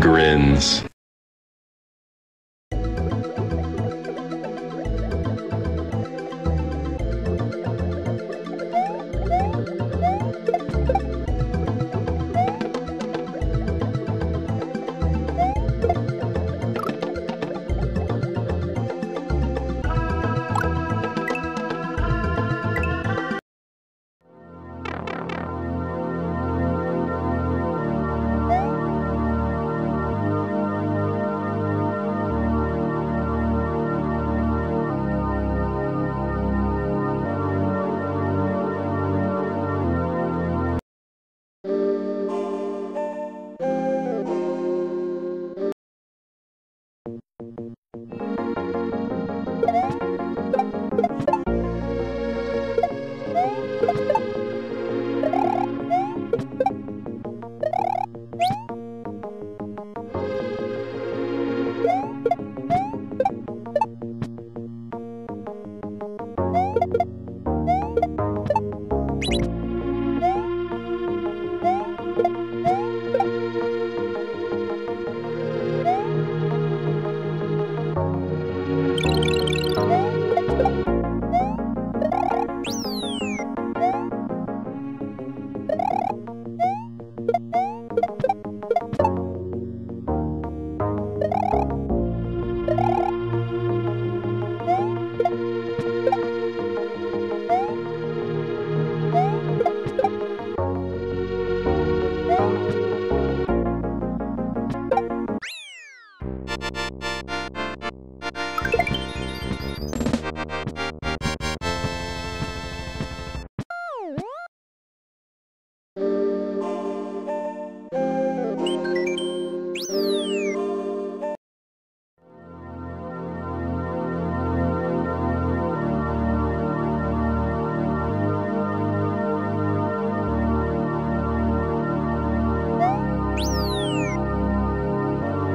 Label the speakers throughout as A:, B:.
A: grins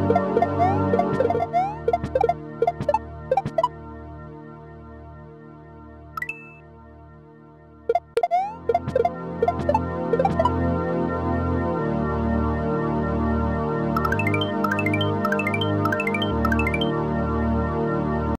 A: Thank you.